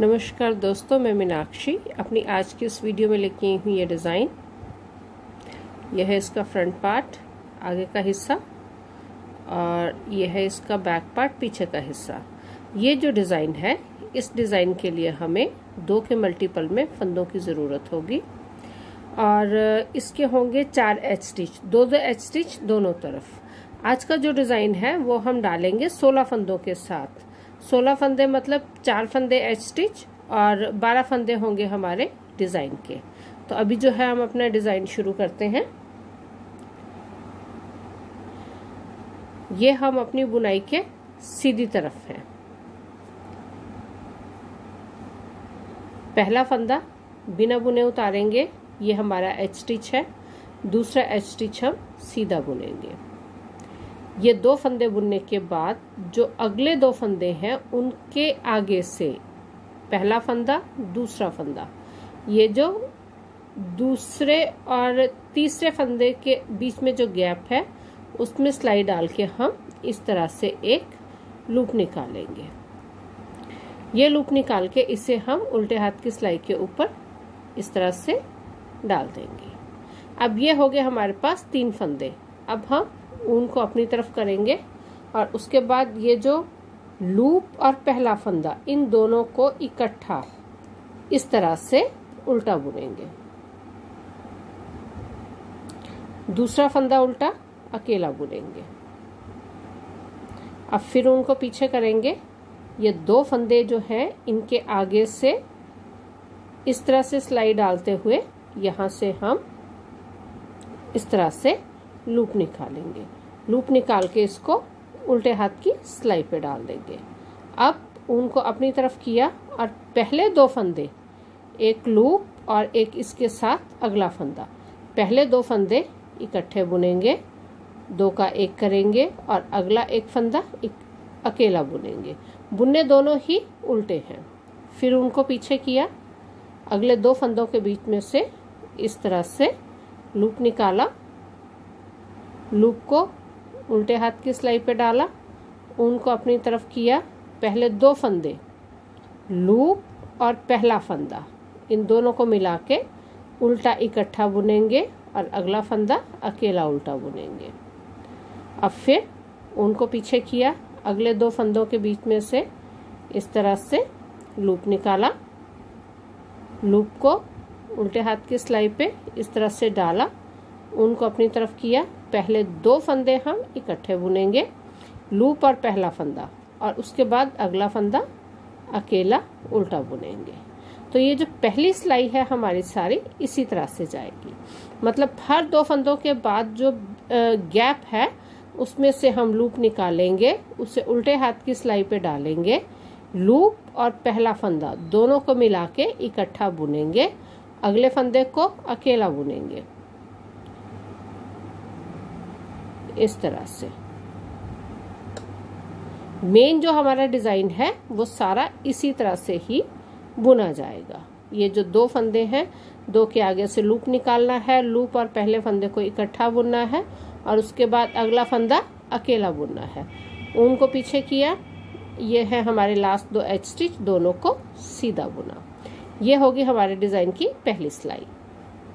नमस्कार दोस्तों, मैं मीनाक्षी। अपनी आज की इस वीडियो में लेके आई हूँ ये डिज़ाइन। यह है इसका फ्रंट पार्ट, आगे का हिस्सा, और यह है इसका बैक पार्ट, पीछे का हिस्सा। ये जो डिज़ाइन है, इस डिज़ाइन के लिए हमें दो के मल्टीपल में फंदों की ज़रूरत होगी। और इसके होंगे चार एच स्टिच, दो दो एच स्टिच दोनों तरफ़। आज का जो डिज़ाइन है, वो हम डालेंगे सोलह फंदों के साथ। सोलह फंदे मतलब चार फंदे एच स्टिच और बारह फंदे होंगे हमारे डिज़ाइन के। तो अभी जो है हम अपना डिज़ाइन शुरू करते हैं। ये हम अपनी बुनाई के सीधी तरफ़ हैं। पहला फंदा बिना बुने उतारेंगे, ये हमारा एच स्टिच है। दूसरा एच स्टिच हम सीधा बुनेंगे। ये दो फंदे बुनने के बाद जो अगले दो फंदे हैं, उनके आगे से पहला फंदा, दूसरा फंदा। ये जो दूसरे और तीसरे फंदे के बीच में जो गैप है, उसमें सिलाई डाल के हम इस तरह से एक लूप निकालेंगे। ये लूप निकाल के इसे हम उल्टे हाथ की सिलाई के ऊपर इस तरह से डाल देंगे। अब ये हो गए हमारे पास तीन फंदे। अब हम ऊन को अपनी तरफ़ करेंगे और उसके बाद ये जो लूप और पहला फंदा, इन दोनों को इकट्ठा इस तरह से उल्टा बुनेंगे। दूसरा फंदा उल्टा, अकेला बुनेंगे। अब फिर उनको पीछे करेंगे। ये दो फंदे जो हैं, इनके आगे से इस तरह से सिलाई डालते हुए, यहाँ से हम इस तरह से लूप निकालेंगे। लूप निकाल के इसको उल्टे हाथ की सिलाई पे डाल देंगे। अब उनको अपनी तरफ़ किया और पहले दो फंदे, एक लूप और एक इसके साथ अगला फंदा। पहले दो फंदे इकट्ठे बुनेंगे, दो का एक करेंगे और अगला एक फंदा एक अकेला बुनेंगे। बुनने दोनों ही उल्टे हैं। फिर उनको पीछे किया। अगले दो फंदों के बीच में से इस तरह से लूप निकाला। लूप को उल्टे हाथ की सिलाई पे डाला ऊन को अपनी तरफ़ किया, पहले दो फंदे, लूप और पहला फंदा। इन दोनों को मिला के उल्टा इकट्ठा बुनेंगे और अगला फंदा अकेला उल्टा बुनेंगे। अब फिर ऊन को पीछे किया, अगले दो फंदों के बीच में से इस तरह से लूप निकाला। लूप को उल्टे हाथ की सिलाई पे इस तरह से डाला ऊन को अपनी तरफ़ किया पहले दो फंदे हम इकट्ठे बुनेंगे, लूप और पहला फंदा, और उसके बाद अगला फंदा अकेला उल्टा बुनेंगे। तो ये जो पहली सिलाई है हमारी सारी इसी तरह से जाएगी। मतलब हर दो फंदों के बाद जो गैप है, उसमें से हम लूप निकालेंगे, उसे उल्टे हाथ की सिलाई पे डालेंगे, लूप और पहला फंदा दोनों को मिला के इकट्ठा बुनेंगे, अगले फंदे को अकेला बुनेंगे। इस तरह से। मेन जो हमारा डिज़ाइन है, वो सारा इसी तरह से ही बुना जाएगा। ये जो दो फंदे हैं, दो के आगे से लूप निकालना है। लूप और पहले फंदे को इकट्ठा बुनना है और उसके बाद अगला फंदा अकेला बुनना है। ऊन को पीछे किया। ये है हमारे लास्ट दो एच स्टिच दोनों को सीधा बुना। ये होगी हमारे डिज़ाइन की पहली सिलाई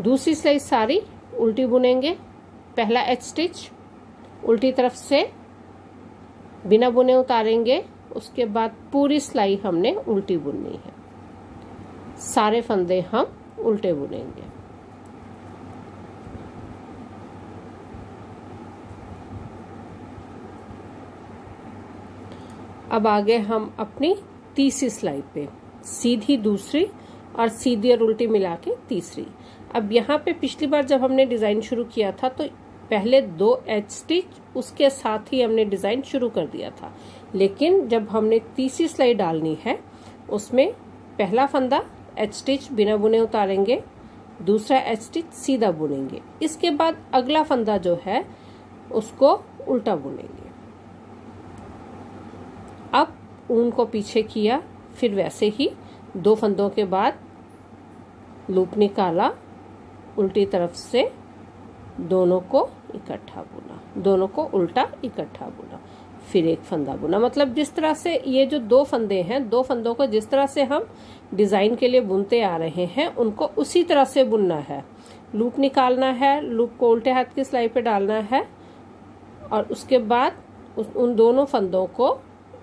दूसरी सिलाई सारी उल्टी बुनेंगे। पहला एच स्टिच उल्टी तरफ़ से बिना बुने उतारेंगे, उसके बाद पूरी सिलाई हमने उल्टी बुननी है। सारे फंदे हम उल्टे बुनेंगे। अब आगे हम अपनी तीसरी सिलाई पे, सीधी दूसरी और सीधी और उल्टी मिला के तीसरी। अब यहाँ पे पिछली बार जब हमने डिज़ाइन शुरू किया था तो पहले दो एच स्टिच उसके साथ ही हमने डिज़ाइन शुरू कर दिया था। लेकिन जब हमने तीसरी सिलाई डालनी है, उसमें पहला फंदा एच स्टिच बिना बुने उतारेंगे, दूसरा एच स्टिच सीधा बुनेंगे। इसके बाद अगला फंदा जो है, उसको उल्टा बुनेंगे। अब ऊन को पीछे किया, फिर वैसे ही दो फंदों के बाद लूप निकाला, उल्टी तरफ़ से दोनों को इकट्ठा बुना। दोनों को उल्टा इकट्ठा बुना। फिर एक फंदा बुना। मतलब जिस तरह से ये जो दो फंदे हैं दो फंदों को जिस तरह से हम डिज़ाइन के लिए बुनते आ रहे हैं उनको उसी तरह से बुनना है। लूप निकालना है लूप को उल्टे हाथ की सिलाई पे डालना है और उसके बाद उस, उन दोनों फंदों को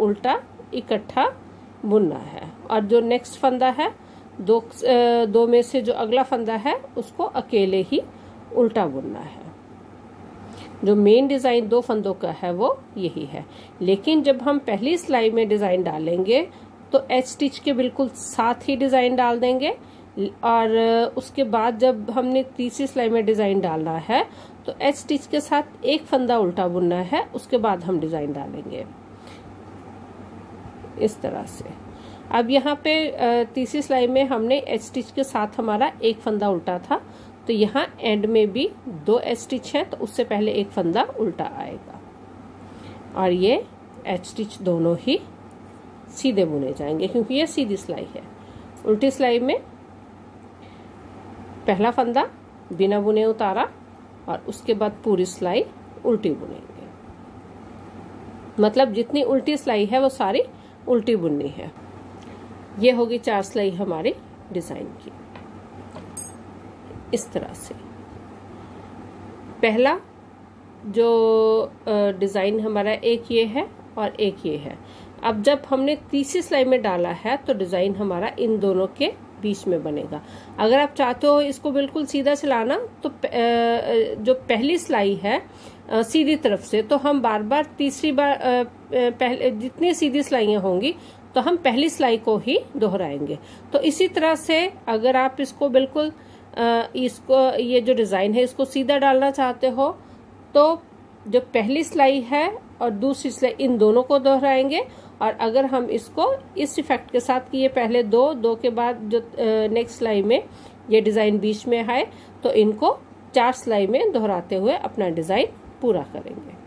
उल्टा इकट्ठा बुनना है। और जो नेक्स्ट फंदा है दो दो में से जो अगला फंदा है उसको अकेले ही उल्टा बुनना है। जो मेन डिज़ाइन दो फंदों का है, वो यही है। लेकिन जब हम पहली सिलाई में डिज़ाइन डालेंगे तो एच स्टिच के बिल्कुल साथ ही डिज़ाइन डाल देंगे। और उसके बाद जब हमने तीसरी सिलाई में डिज़ाइन डालना है तो एच स्टिच के साथ एक फंदा उल्टा बुनना है, उसके बाद हम डिज़ाइन डालेंगे। इस तरह से। अब यहाँ पे तीसरी सिलाई में हमने एच स्टिच के साथ हमारा एक फंदा उल्टा था तो यहाँ एंड में भी दो स्टिच है तो उससे पहले एक फंदा उल्टा आएगा। और ये एच स्टिच दोनों ही सीधे बुने जाएँगे, क्योंकि ये सीधी सिलाई है। उल्टी सिलाई में पहला फंदा बिना बुने उतारा और उसके बाद पूरी सिलाई उल्टी बुनेंगे। मतलब जितनी उल्टी सिलाई है, वो सारी उल्टी बुननी है। ये होगी चार सिलाई हमारी डिज़ाइन की। इस तरह से। पहला, जो डिज़ाइन हमारा एक ये है और एक ये है। अब जब हमने तीसरी सिलाई में डाला है तो डिज़ाइन हमारा इन दोनों के बीच में बनेगा। अगर आप चाहते हो इसको बिल्कुल सीधा चलाना तो जो पहली सिलाई है सीधी तरफ़ से तो हम बार बार तीसरी बार पहले, जितनी सीधी सिलाइयाँ होंगी तो हम पहली सिलाई को ही दोहराएँगे। तो इसी तरह से अगर आप इसको बिल्कुल इसको, ये जो डिज़ाइन है, इसको सीधा डालना चाहते हो तो जो पहली सिलाई है और दूसरी सिलाई इन दोनों को दोहराएँगे और अगर हम इसको इस इफ़ेक्ट के साथ किए पहले दो दो के बाद जो नेक्स्ट सिलाई में ये डिज़ाइन बीच में आए तो इनको चार सिलाई में दोहराते हुए अपना डिज़ाइन पूरा करेंगे।